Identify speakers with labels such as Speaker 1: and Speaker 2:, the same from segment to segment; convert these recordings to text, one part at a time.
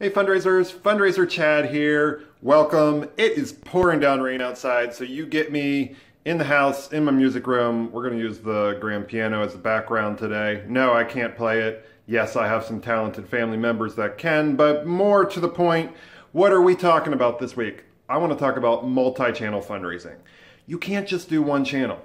Speaker 1: Hey fundraisers, fundraiser Chad here. Welcome. It is pouring down rain outside, so you get me in the house, in my music room. We're gonna use the grand piano as the background today. No, I can't play it. Yes, I have some talented family members that can, but more to the point, what are we talking about this week? I wanna talk about multi-channel fundraising. You can't just do one channel.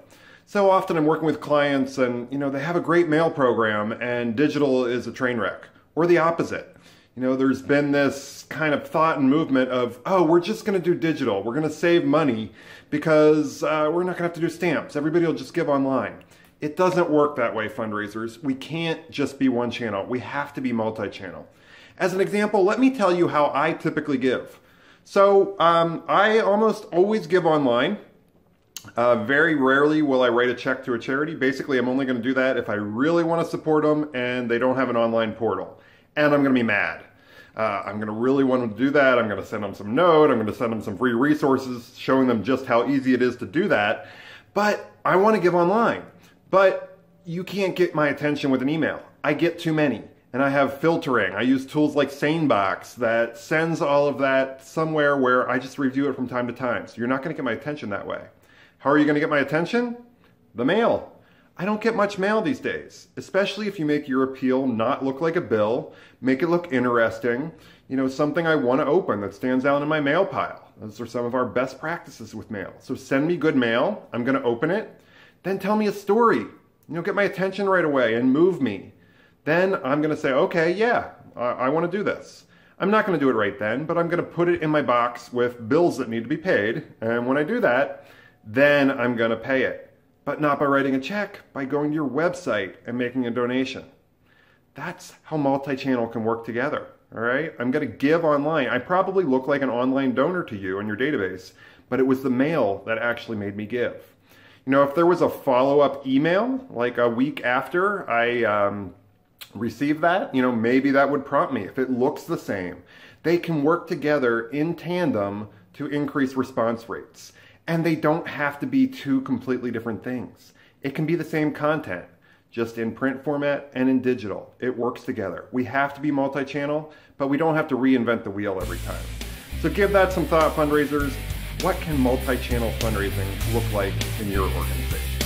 Speaker 1: So often I'm working with clients and you know they have a great mail program and digital is a train wreck, or the opposite you know, there's been this kind of thought and movement of, oh, we're just going to do digital. We're going to save money because uh, we're not going to have to do stamps. Everybody will just give online. It doesn't work that way, fundraisers. We can't just be one channel. We have to be multi-channel. As an example, let me tell you how I typically give. So um, I almost always give online. Uh, very rarely will I write a check to a charity. Basically, I'm only going to do that if I really want to support them and they don't have an online portal and I'm going to be mad. Uh, I'm going to really want them to do that. I'm going to send them some note. I'm going to send them some free resources showing them just how easy it is to do that. But I want to give online. But you can't get my attention with an email. I get too many. And I have filtering. I use tools like SaneBox that sends all of that somewhere where I just review it from time to time. So you're not going to get my attention that way. How are you going to get my attention? The mail. I don't get much mail these days, especially if you make your appeal not look like a bill, make it look interesting, you know, something I want to open that stands out in my mail pile. Those are some of our best practices with mail. So send me good mail, I'm going to open it, then tell me a story, you know, get my attention right away and move me. Then I'm going to say, okay, yeah, I, I want to do this. I'm not going to do it right then, but I'm going to put it in my box with bills that need to be paid. And when I do that, then I'm going to pay it but not by writing a check, by going to your website and making a donation. That's how multi-channel can work together, all right? I'm gonna give online. I probably look like an online donor to you in your database, but it was the mail that actually made me give. You know, if there was a follow-up email, like a week after I um, received that, you know, maybe that would prompt me if it looks the same. They can work together in tandem to increase response rates. And they don't have to be two completely different things. It can be the same content, just in print format and in digital. It works together. We have to be multi-channel, but we don't have to reinvent the wheel every time. So give that some thought, fundraisers. What can multi-channel fundraising look like in your organization?